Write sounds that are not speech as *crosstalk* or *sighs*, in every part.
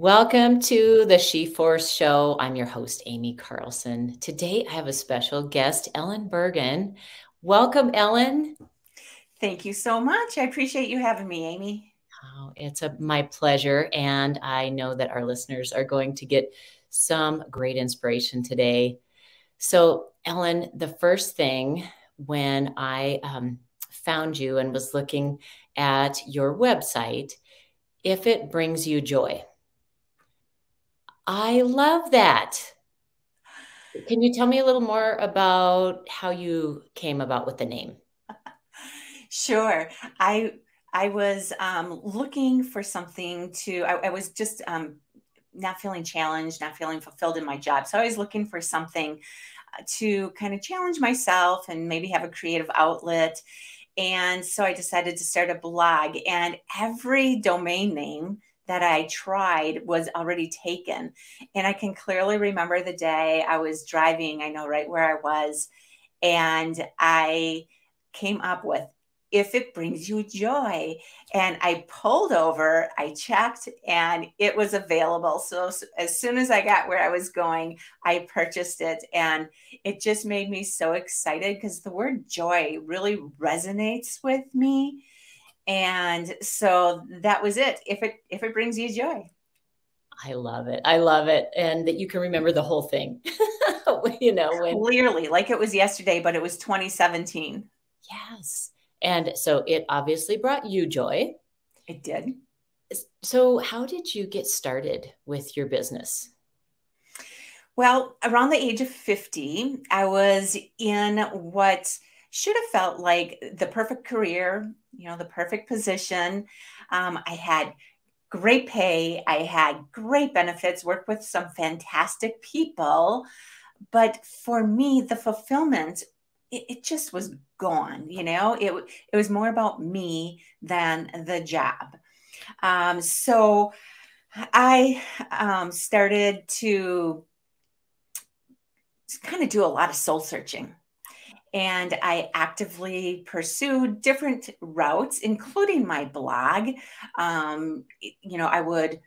Welcome to the She Force Show. I'm your host, Aimee Carlson. Today I have a special guest, Ellen Burgan. Welcome, Ellen. Thank you so much. I appreciate you having me, Aimee. Oh, it's a, my pleasure. And I know that our listeners are going to get some great inspiration today. So, Ellen, the first thing when I um, found you and was looking at your website, if it brings you joy, I love that. Can you tell me a little more about how you came about with the name? Sure. I I was um, looking for something to. I, I was just um, not feeling challenged, not feeling fulfilled in my job. So I was looking for something uh, to kind of challenge myself and maybe have a creative outlet. And so I decided to start a blog. And every domain name that I tried was already taken. And I can clearly remember the day I was driving, I know right where I was, and I came up with if it brings you joy. And I pulled over, I checked, and it was available. So as soon as I got where I was going, I purchased it. And it just made me so excited because the word joy really resonates with me and so that was it. If it if it brings you joy. I love it. I love it. And that you can remember the whole thing *laughs* you know when clearly like it was yesterday but it was 2017 yes. And so it obviously brought you joy. It did. So how did you get started with your business? Well around the age of 50 i was in what should have felt like the perfect career, you know, the perfect position. Um, I had great pay, I had great benefits, worked with some fantastic people. But for me, the fulfillment, it, it just was gone. You know, it, it was more about me than the job. Um, so I um, started to kind of do a lot of soul searching and I actively pursued different routes, including my blog. Um, you know, I would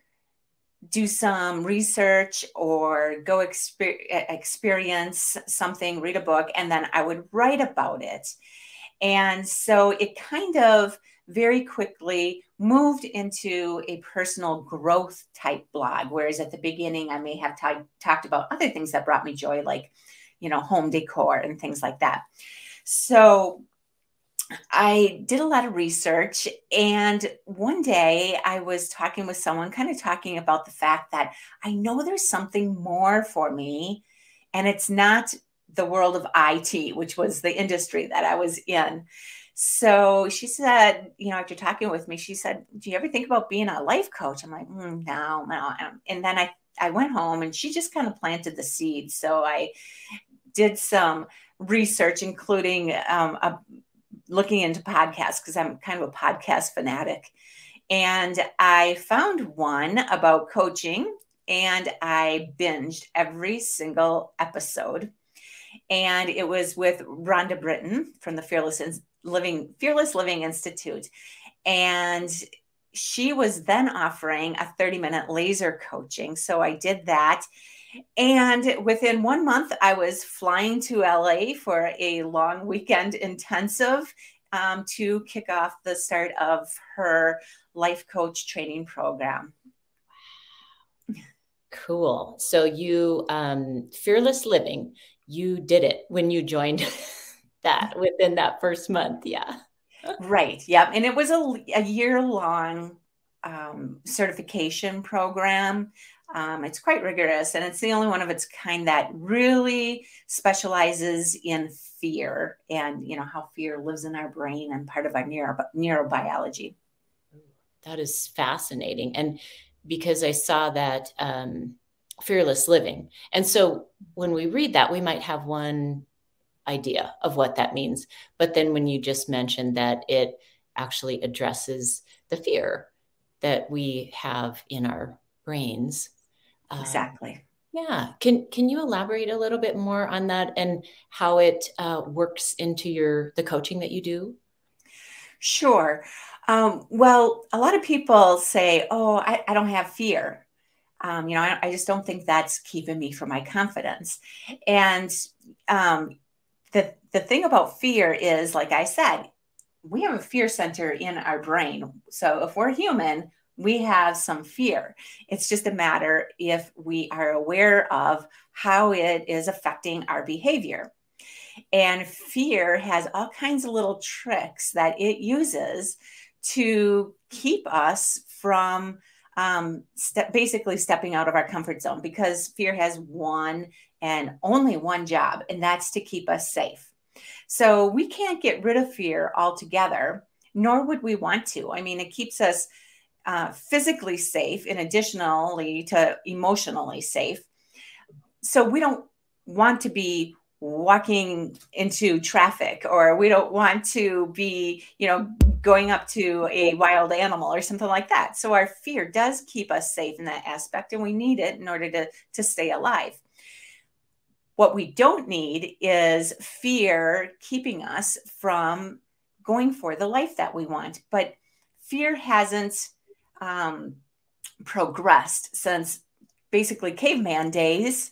do some research or go exper- experience something, read a book, and then I would write about it. And so it kind of very quickly moved into a personal growth type blog. Whereas at the beginning, I may have t- talked about other things that brought me joy, like you know, home decor and things like that. So I did a lot of research, and one day I was talking with someone, kind of talking about the fact that I know there's something more for me, and it's not the world of IT, which was the industry that I was in. So she said, you know, after talking with me, she said, "Do you ever think about being a life coach?" I'm like, mm, "No, no." And then I I went home, and she just kind of planted the seed. So I did some research, including um, a, looking into podcasts because I'm kind of a podcast fanatic. And I found one about coaching and I binged every single episode. And it was with Rhonda Britten from the Fearless Living Fearless Living Institute. And she was then offering a 30 minute laser coaching. So I did that. And within one month, I was flying to LA for a long weekend intensive um, to kick off the start of her life coach training program. Cool. So you, um, Fearless Living, you did it when you joined *laughs* that within that first month. Yeah. right. Yep. And it was a, a year long um, certification program um, it's quite rigorous, and it's the only one of its kind that really specializes in fear and you know how fear lives in our brain and part of our neuro- neurobiology. That is fascinating, and because I saw that um, fearless living, and so when we read that, we might have one idea of what that means, but then when you just mentioned that it actually addresses the fear that we have in our brains um, exactly. yeah. Can can you elaborate a little bit more on that and how it uh, works into your the coaching that you do? Sure. Um, well, a lot of people say, "Oh, I, I don't have fear," Um, you know, I, I, just don't think that's keeping me from my confidence. And um, the the thing about fear is, like I said, we have a fear center in our brain. So if we're human, we have some fear. It's just a matter if we are aware of how it is affecting our behavior. And fear has all kinds of little tricks that it uses to keep us from um, step, basically stepping out of our comfort zone because fear has one and only one job, and that's to keep us safe. So we can't get rid of fear altogether, nor would we want to. I mean, it keeps us uh, physically safe, in additionally to emotionally safe. So we don't want to be walking into traffic or we don't want to be you know going up to a wild animal or something like that so our fear does keep us safe in that aspect and we need it in order to to stay alive what we don't need is fear keeping us from going for the life that we want but fear hasn't um, progressed since basically caveman days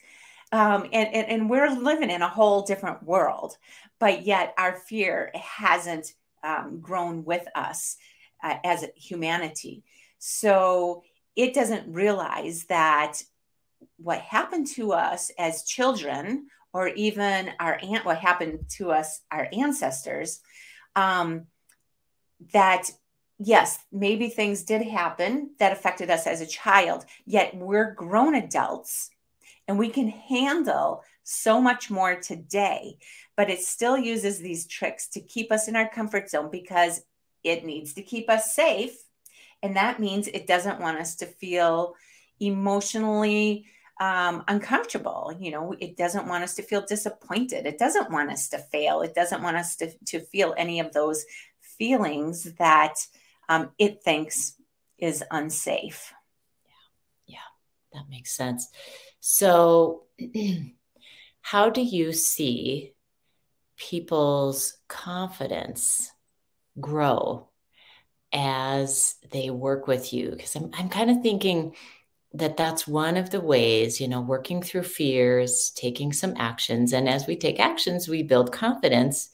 um, and, and, and we're living in a whole different world, but yet our fear hasn't um, grown with us uh, as humanity. So it doesn't realize that what happened to us as children, or even our aunt, what happened to us, our ancestors, um, that yes, maybe things did happen that affected us as a child, yet we're grown adults and we can handle so much more today, but it still uses these tricks to keep us in our comfort zone because it needs to keep us safe. And that means it doesn't want us to feel emotionally um, uncomfortable. You know, it doesn't want us to feel disappointed. It doesn't want us to fail. It doesn't want us to, to feel any of those feelings that um, it thinks is unsafe. Yeah, yeah, that makes sense. So, *clears throat* how do you see people's confidence grow as they work with you? Because I'm, I'm kind of thinking that that's one of the ways, you know, working through fears, taking some actions. And as we take actions, we build confidence.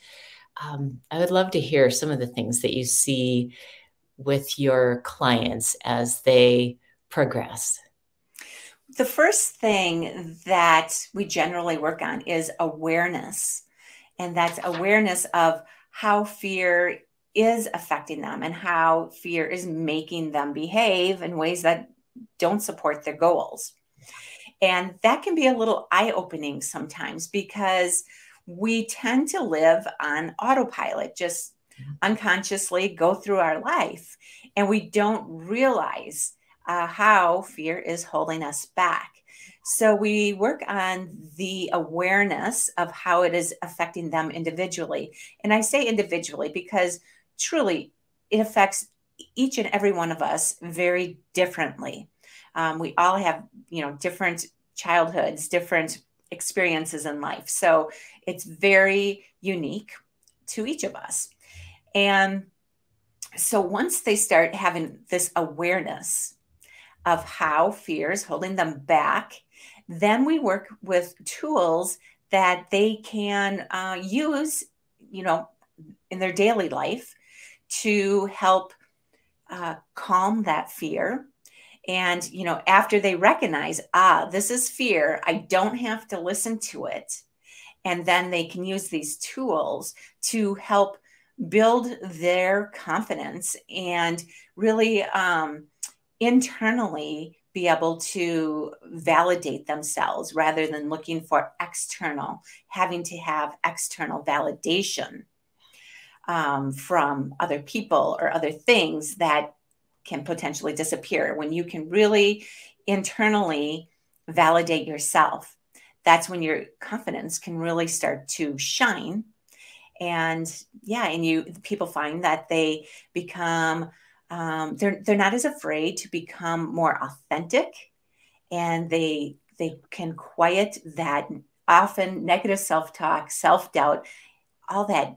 Um, I would love to hear some of the things that you see with your clients as they progress the first thing that we generally work on is awareness. And that's awareness of how fear is affecting them and how fear is making them behave in ways that don't support their goals. And that can be a little eye opening sometimes because we tend to live on autopilot, just. Unconsciously go through our life, and we don't realize uh, how fear is holding us back. So we work on the awareness of how it is affecting them individually. And I say individually because truly it affects each and every one of us very differently. Um, we all have, you know, different childhoods, different experiences in life. So it's very unique to each of us. And so once they start having this awareness of how fear is holding them back. Then we work with tools that they can uh, use, you know, in their daily life to help uh, calm that fear. And, you know, after they recognize, ah, this is fear, I don't have to listen to it. And then they can use these tools to help build their confidence and really um, internally be able to validate themselves rather than looking for external, having to have external validation um, from other people or other things that can potentially disappear. When you can really internally validate yourself, that's when your confidence can really start to shine. And yeah, and you people find that they become um, they're they're not as afraid to become more authentic, and they they can quiet that often negative self talk, self doubt, all that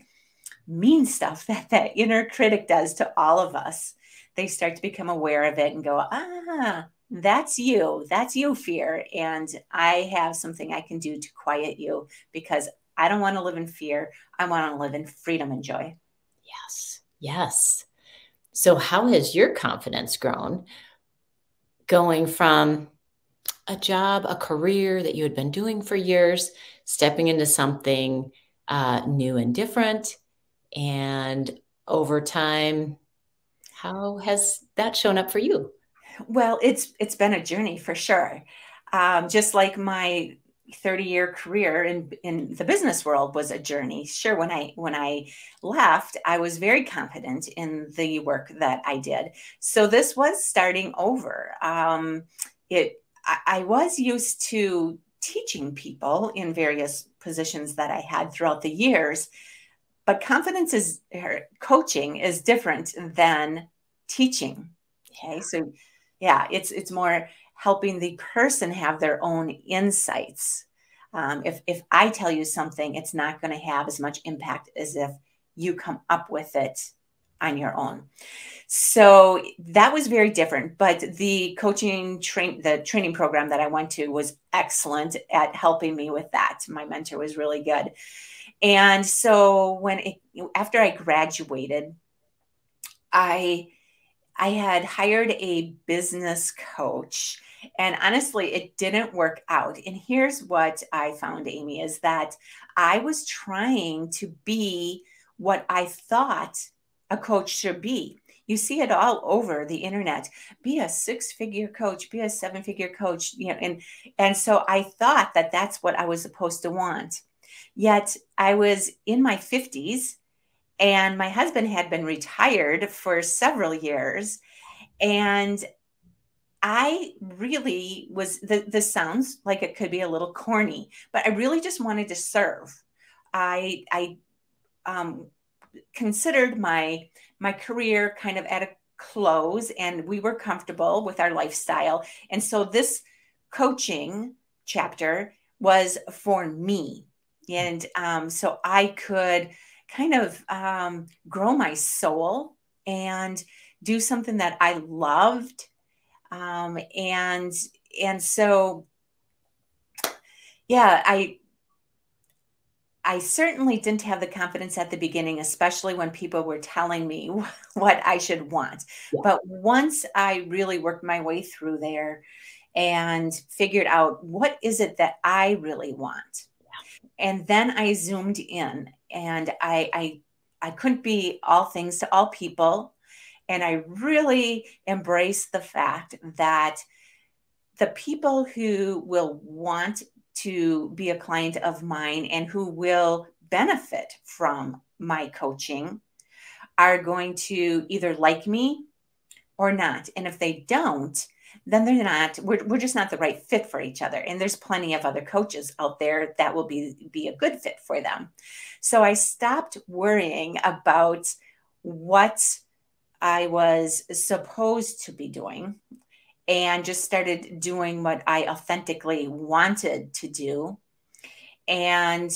mean stuff *laughs* that that inner critic does to all of us. They start to become aware of it and go, ah, that's you. That's you, fear. And I have something I can do to quiet you because I don't want to live in fear. I want to live in freedom and joy. Yes. Yes. So, how has your confidence grown going from a job, a career that you had been doing for years, stepping into something uh, new and different? And over time, how has that shown up for you? Well, it's it's been a journey for sure. Um, just like my 30 year career in in the business world was a journey. Sure when i when i left i was very confident in the work that i did. So this was starting over. Um, it I, I was used to teaching people in various positions that i had throughout the years but confidence is coaching is different than teaching. Okay so yeah it's it's more helping the person have their own insights. Um, if, if I tell you something, it's not going to have as much impact as if you come up with it on your own. So that was very different. But the coaching train, the training program that I went to was excellent at helping me with that. My mentor was really good. And so when it, after I graduated, I I had hired a business coach and honestly, it didn't work out. And here's what I found, Aimee, is that I was trying to be what I thought a coach should be. You see it all over the internet. Be a six-figure coach, be a seven-figure coach, you know, and and so I thought that that's what I was supposed to want. Yet I was in my 50s and my husband had been retired for several years and I really was this sounds like it could be a little corny, but I really just wanted to serve. I I um, considered my my career kind of at a close, and we were comfortable with our lifestyle, and so this coaching chapter was for me, and um, so I could kind of um, grow my soul and do something that I loved um, and and so yeah i i certainly didn't have the confidence at the beginning especially when people were telling me *laughs* what i should want yeah. but once i really worked my way through there and figured out what is it that i really want yeah. and then i zoomed in and i i i couldn't be all things to all people and I really embrace the fact that the people who will want to be a client of mine and who will benefit from my coaching are going to either like me or not. And if they don't, then they're not, we're, we're just not the right fit for each other. And there's plenty of other coaches out there that will be, be a good fit for them. So I stopped worrying about what I was supposed to be doing and just started doing what I authentically wanted to do. And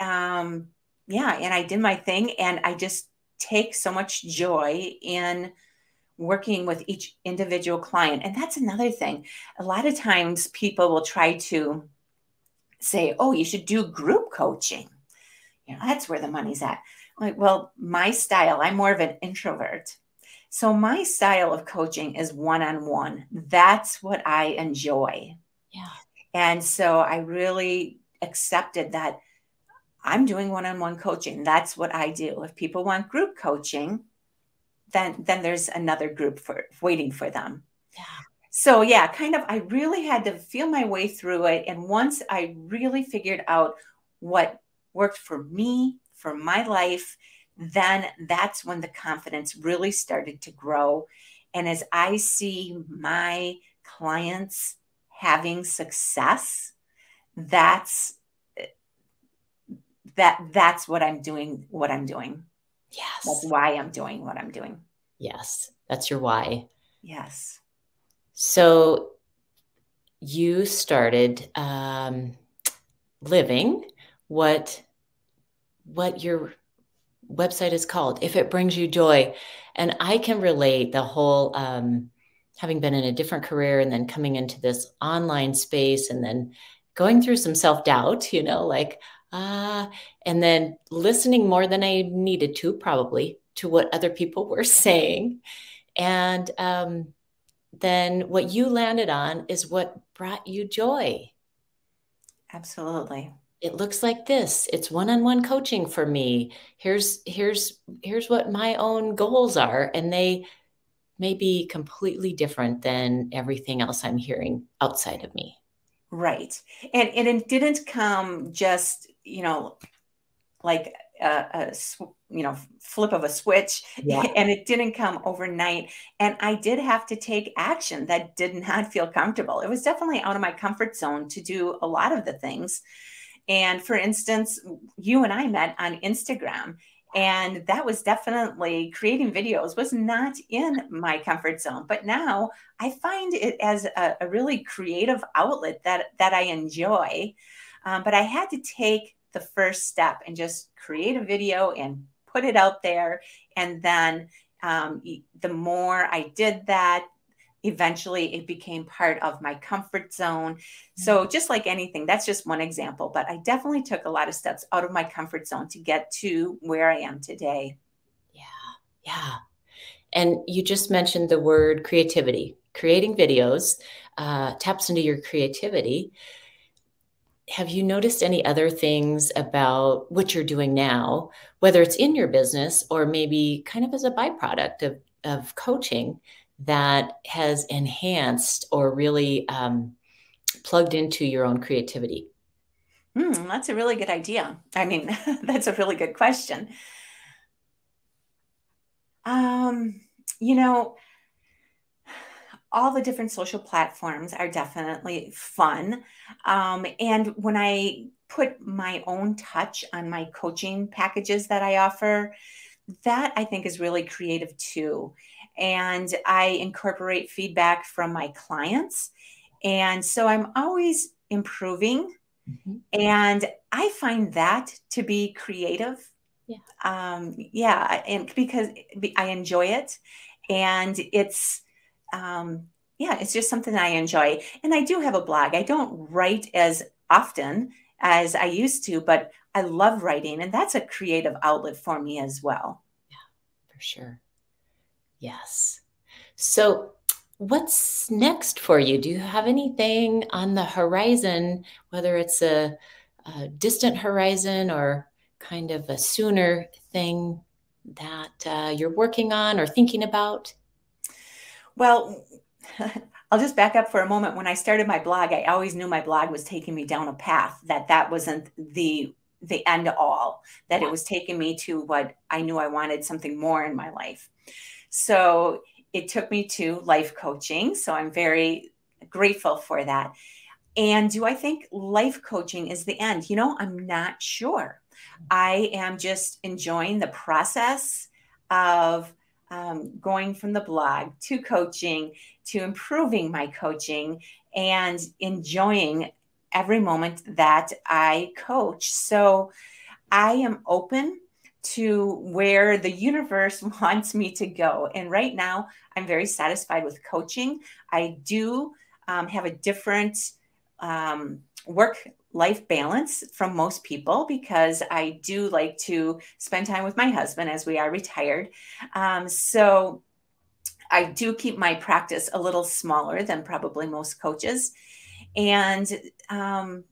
um, yeah, and I did my thing and I just take so much joy in working with each individual client. And that's another thing. A lot of times people will try to say, oh, you should do group coaching. You know, that's where the money's at. Like, well, my style, I'm more of an introvert. So my style of coaching is one on one. That's what I enjoy. Yeah. And so I really accepted that I'm doing one on one coaching. That's what I do. If people want group coaching, then then there's another group for waiting for them. Yeah. So yeah, kind of I really had to feel my way through it and once I really figured out what worked for me, for my life, then that's when the confidence really started to grow. And as I see my clients having success, that's that that's what I'm doing, what I'm doing. Yes. That's why I'm doing what I'm doing. Yes. That's your why. Yes. So you started um, living what what your website is called if it brings you joy and i can relate the whole um, having been in a different career and then coming into this online space and then going through some self doubt, you know, like, ah, uh, and then listening more than I needed to, probably to what other people *laughs* were saying. And um, then what you landed on is what brought you joy. Absolutely. It looks like this. It's one-on-one coaching for me. Here's here's here's what my own goals are and they may be completely different than everything else I'm hearing outside of me. Right. And and it didn't come just, you know, like a, a you know flip of a switch yeah. *laughs* and it didn't come overnight and i did have to take action that did not feel comfortable it was definitely out of my comfort zone to do a lot of the things and for instance you and i met on instagram and that was definitely creating videos was not in my comfort zone but now i find it as a, a really creative outlet that that i enjoy um, but i had to take the first step and just create a video and put it out there. And then um, the more I did that, eventually it became part of my comfort zone. So, mm-hmm. just like anything, that's just one example, but I definitely took a lot of steps out of my comfort zone to get to where I am today. Yeah. Yeah. And you just mentioned the word creativity. Creating videos uh, taps into your creativity have you noticed any other things about what you're doing now, whether it's in your business or maybe kind of as a byproduct of, of coaching that has enhanced or really um, plugged into your own creativity? Hmm, that's a really good idea. I mean, *laughs* that's a really good question. Um, you know, all the different social platforms are definitely fun. Um, and when I put my own touch on my coaching packages that I offer, that I think is really creative too. And I incorporate feedback from my clients. And so I'm always improving. Mm-hmm. And I find that to be creative. Yeah. Um, yeah. And because I enjoy it. And it's, um, yeah, it's just something I enjoy. And I do have a blog. I don't write as often as I used to, but I love writing, and that's a creative outlet for me as well. Yeah, for sure. Yes. So, what's next for you? Do you have anything on the horizon, whether it's a, a distant horizon or kind of a sooner thing that uh, you're working on or thinking about? Well, *laughs* I'll just back up for a moment. When I started my blog, I always knew my blog was taking me down a path that that wasn't the the end all. That it was taking me to what I knew I wanted something more in my life. So it took me to life coaching. So I'm very grateful for that. And do I think life coaching is the end? You know, I'm not sure. Mm-hmm. I am just enjoying the process of um, going from the blog to coaching to improving my coaching and enjoying every moment that I coach. So I am open to where the universe *laughs* wants me to go. And right now, I'm very satisfied with coaching. I do um, have a different um, work life balance from most people because I do like to spend time with my husband as we are retired. Um, so I do keep my practice a little smaller than probably most coaches. And um,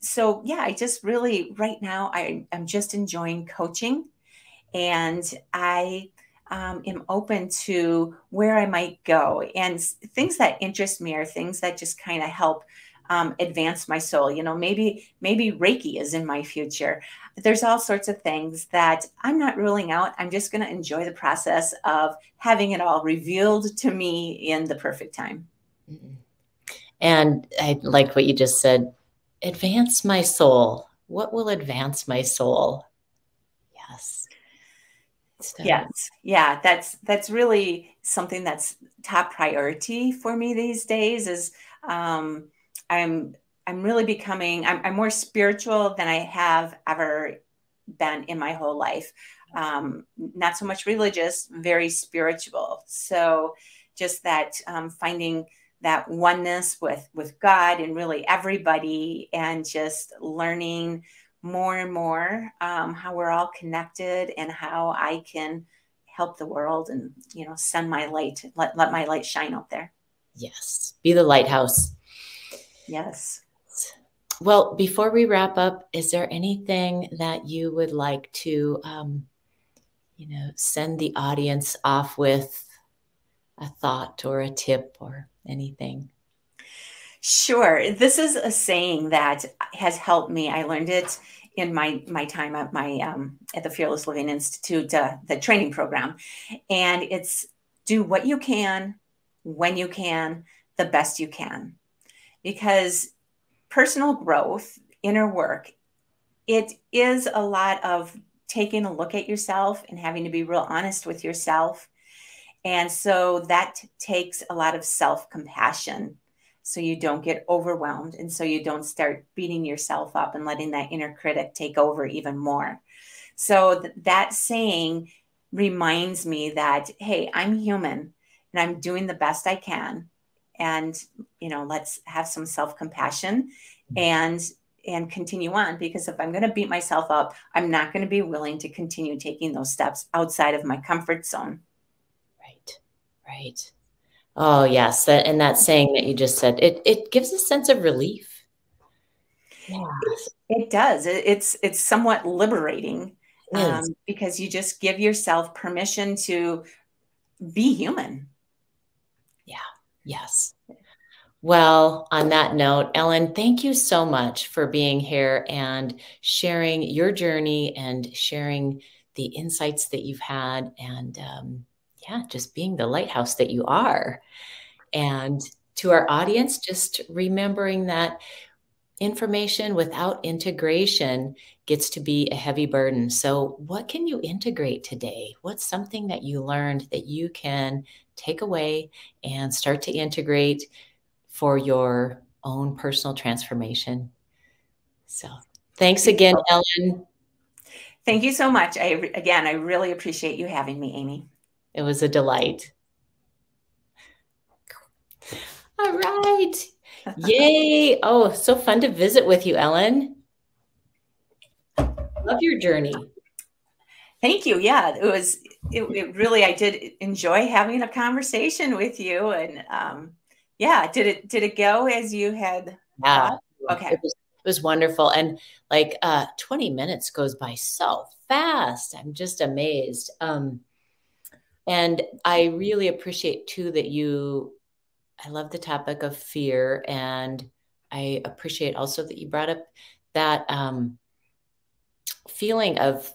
so, yeah, I just really, right now, I, am just enjoying coaching and I um, am open to where I might go. And things that interest me are things that just kind of help um, advance my soul. You know, maybe maybe Reiki is in my future. There's all sorts of things that I'm not ruling out. I'm just going to enjoy the process of having it all revealed to me in the perfect time. And I like what you just said. Advance my soul. What will advance my soul? Yes. So. Yes. Yeah, that's that's really something that's top priority for me these days is um I'm I'm really becoming I'm, I'm more spiritual than I have ever been in my whole life. Um, not so much religious, very spiritual. So just that um, finding that oneness with with God and really everybody, and just learning more and more um, how we're all connected and how I can help the world and you know send my light let, let my light shine out there yes be the lighthouse yes well before we wrap up is there anything that you would like to um, you know send the audience off with a thought or a tip or anything Sure. This is a saying that has helped me. I learned it in my my time at my um, at the Fearless Living Institute, uh, the training program, and it's do what you can, when you can, the best you can, because personal growth, inner work, it is a lot of taking a look at yourself and having to be real honest with yourself. And so that takes a lot of self compassion so you don't get overwhelmed and so you don't start beating yourself up and letting that inner critic take over even more. So th- that saying reminds me that hey, I'm human and I'm doing the best I can and you know, let's have some self-compassion and and continue on because if I'm going to beat myself up, I'm not going to be willing to continue taking those steps outside of my comfort zone. Right. Right. Oh yes, that and that saying that you just said it it gives a sense of relief. Yeah. It does. It, it's it's somewhat liberating um, because you just give yourself permission to be human. Yeah. Yes. Well, on that note, Ellen, thank you so much for being here and sharing your journey and sharing the insights that you've had and um, yeah, just being the lighthouse that you are. And to our audience, just remembering that information without integration gets to be a heavy burden. So, what can you integrate today? What's something that you learned that you can take away and start to integrate for your own personal transformation? So, thanks again, Ellen. Thank you so much. I again, I really appreciate you having me, Aimee. It was a delight. All right. Yay. Oh, so fun to visit with you, Ellen. Love your journey. Thank you. Yeah, it was, it, it really, I did enjoy having a conversation with you. And um, yeah, did it, did it go as you had? Yeah. Thought? Okay. It was, it was wonderful. And like uh, 20 minutes goes by so fast. I'm just amazed. Um, and I really appreciate too that you, I love the topic of fear. And I appreciate also that you brought up that um, feeling of,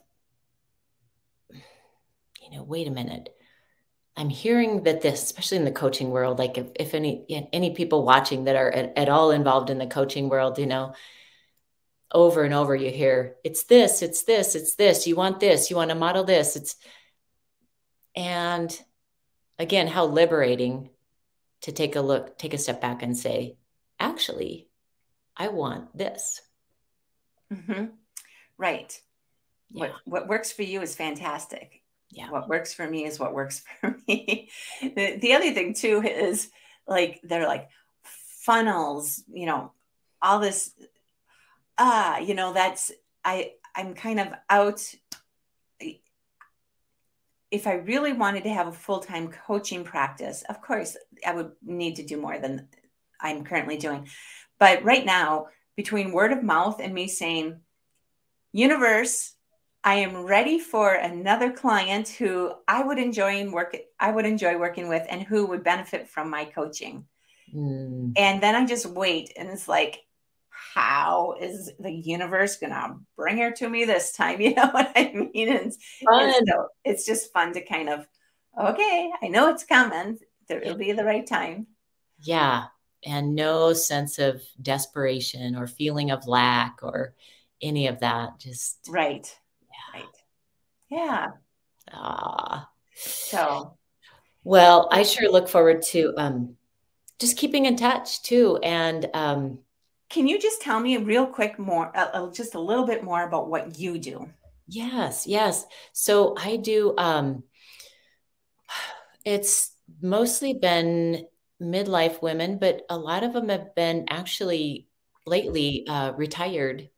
you know, wait a minute. I'm hearing that this, especially in the coaching world, like if, if any any people watching that are at, at all involved in the coaching world, you know, over and over you hear it's this, it's this, it's this. You want this, you want to model this. It's and again, how liberating to take a look, take a step back and say, actually, I want this. Mm-hmm. Right. Yeah. What, what works for you is fantastic. Yeah. What works for me is what works *laughs* for me. the, the other thing, too, is like they're like funnels, you know, all this. Ah, you know, that's I. I'm kind of out if I really wanted to have a full time coaching practice, of course, I would need to do more than I'm currently doing. But right now, between word of mouth and me saying, Universe, I am ready for another client who I would enjoy work I would enjoy working with and who would benefit from my coaching. Mm. And then I just wait and it's like how is the universe gonna bring her to me this time? *laughs* You know what I mean? It's, it's, so, it's just fun to kind of, okay, I know it's coming. It'll be the right time. Yeah. And no sense of desperation or feeling of lack or any of that. Just right. Yeah. Right. Yeah. Ah. So well, I sure look forward to um just keeping in touch too. And um can you just tell me real quick more, uh, just a little bit more about what you do? Yes, yes. So I do. Um, *sighs* it's mostly been midlife women, but a lot of them have been actually lately uh, retired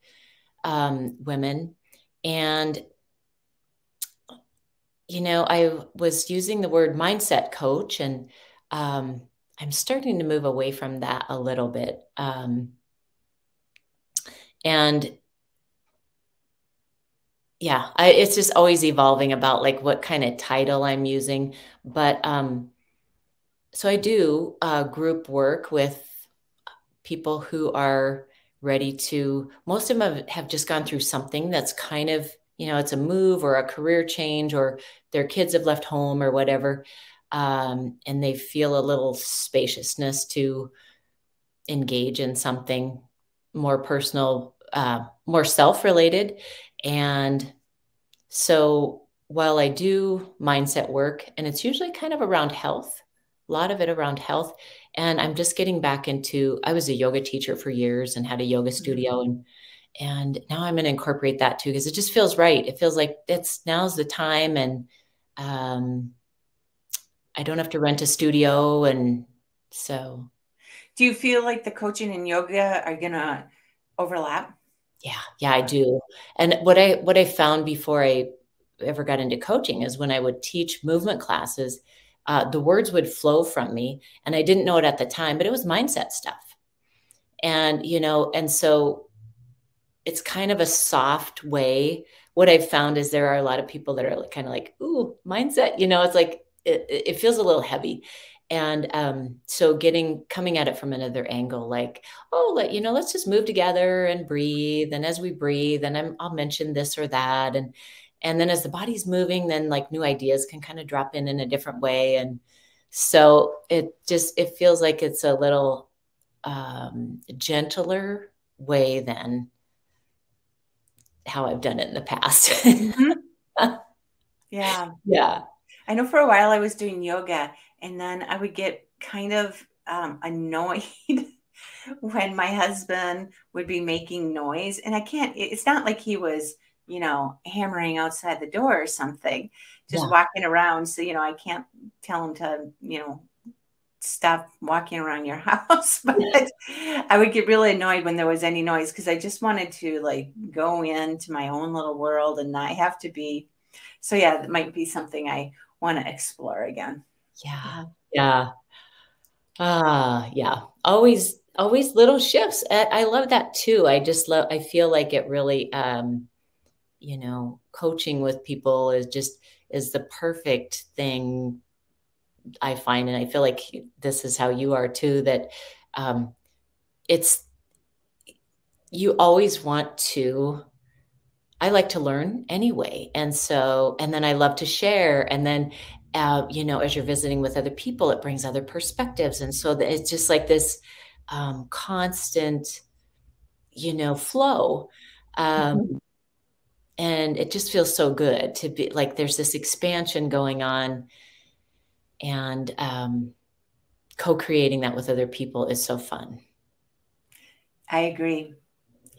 um, women. And, you know, I was using the word mindset coach, and um, I'm starting to move away from that a little bit. Um, and yeah, I, it's just always evolving about like what kind of title I'm using. But um, so I do uh, group work with people who are ready to, most of them have, have just gone through something that's kind of, you know, it's a move or a career change or their kids have left home or whatever. Um, and they feel a little spaciousness to engage in something more personal, uh, more self related. And so while I do mindset work, and it's usually kind of around health, a lot of it around health. And I'm just getting back into, I was a yoga teacher for years and had a yoga studio mm-hmm. and and now I'm going to incorporate that too because it just feels right. It feels like it's now's the time, and um, I don't have to rent a studio, and so. Do you feel like the coaching and yoga are going to overlap? Yeah, yeah, I do. And what I what I found before I ever got into coaching is when I would teach movement classes, uh, the words would flow from me, and I didn't know it at the time, but it was mindset stuff. And you know, and so it's kind of a soft way. What I've found is there are a lot of people that are kind of like, "Ooh, mindset," you know, it's like it, it feels a little heavy and um, so getting coming at it from another angle like oh let you know let's just move together and breathe and as we breathe and I'm, i'll mention this or that and and then as the body's moving then like new ideas can kind of drop in in a different way and so it just it feels like it's a little um, gentler way than how i've done it in the past. Mm-hmm. *laughs* yeah. Yeah. I know for a while i was doing yoga and then I would get kind of um, annoyed *laughs* when my husband would be making noise. And I can't, it's not like he was, you know, hammering outside the door or something, just yeah. walking around. So, you know, I can't tell him to, you know, stop walking around your *laughs* house. *laughs* but I would get really annoyed when there was any noise because I just wanted to like go into my own little world and not have to be. So, yeah, that might be something I want to explore again. Yeah. Yeah. Ah, uh, yeah. Always, always little shifts. I love that too. I just love, I feel like it really, um, you know, coaching with people is just, is the perfect thing I find. And I feel like this is how you are too, that, um, it's, you always want to I like to learn anyway. And so, and then I love to share. And then uh, you know, as you're visiting with other people, it brings other perspectives. And so it's just like this um, constant, you know, flow. Um, mm-hmm. And it just feels so good to be like there's this expansion going on. And um, co creating that with other people is so fun. I agree.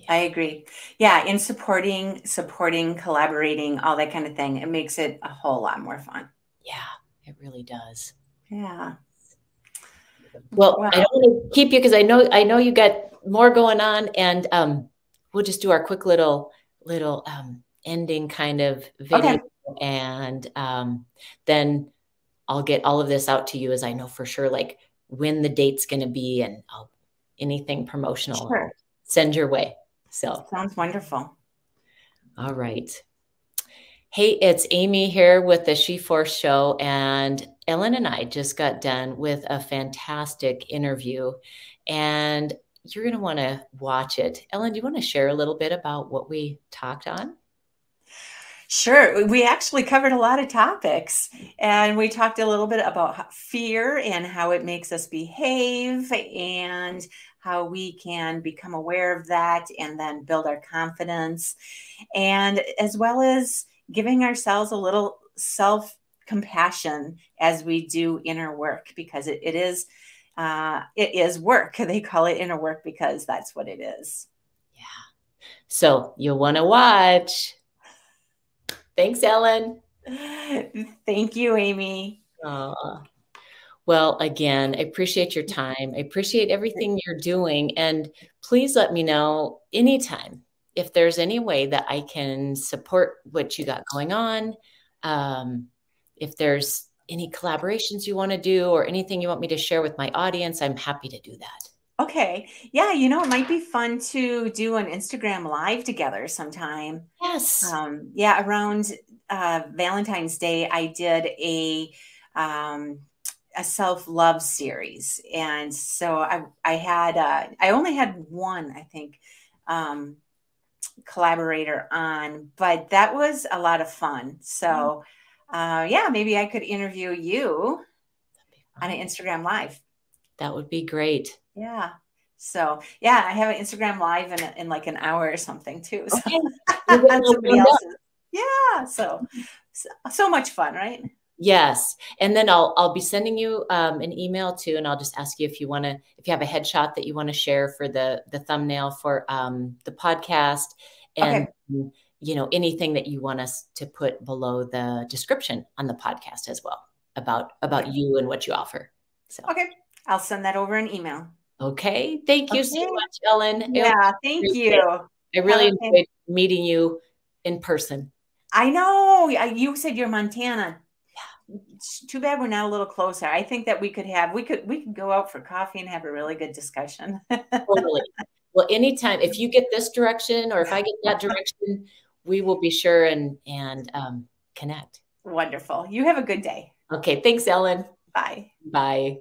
I agree. Yeah, in supporting, supporting, collaborating, all that kind of thing, it makes it a whole lot more fun. Yeah, it really does. Yeah. Well, wow. I don't want to keep you because I know I know you got more going on, and um, we'll just do our quick little little um, ending kind of video, okay. and um, then I'll get all of this out to you as I know for sure, like when the date's going to be, and I'll, anything promotional sure. send your way. So sounds wonderful. All right. Hey, it's Aimee here with the She Force Show, and Ellen and I just got done with a fantastic interview, and you're going to want to watch it. Ellen, do you want to share a little bit about what we talked on? Sure. We actually covered a lot of topics and we talked a little bit about fear and how it makes us behave and how we can become aware of that and then build our confidence. And as well as giving ourselves a little self compassion as we do inner work because it, it is uh, it is work. *laughs* They call it inner work because that's what it is. Yeah. So you'll want to watch. Thanks, Ellen. *laughs* Thank you, Aimee. Uh, Well, again, I appreciate your time. I appreciate everything you're doing. And please let me know anytime if there's any way that I can support what you got going on. Um, if there's any collaborations you want to do or anything you want me to share with my audience, I'm happy to do that. Okay. Yeah, you know, it might be fun to do an Instagram live together sometime. Yes. Um, yeah, around uh, Valentine's Day, I did a um, a self love series, and so I I had uh, I only had one, I think, um, collaborator on, but that was a lot of fun. So, uh, yeah, maybe I could interview you on an Instagram live. That would be great. Yeah. So yeah, I have an Instagram live in, in like an hour or something too. So. Okay. *laughs* yeah. So, so, so much fun, right? Yes, and then I'll I'll be sending you um, an email too, and I'll just ask you if you want to if you have a headshot that you want to share for the the thumbnail for um, the podcast, and okay. you know anything that you want us to put below the description on the podcast as well about about okay. you and what you offer. So okay, I'll send that over an email. Okay, thank you okay. so much, Ellen. Yeah, thank you. I really enjoyed meeting you in person. I know. You said you're Montana too bad we're not a little closer. I think that we could have we could we could go out for coffee and have a really good discussion. *laughs* totally. Well, anytime if you get this direction or if I get that direction, we will be sure and and um, connect. Wonderful. You have a good day. Okay. Thanks, Ellen. Bye. Bye.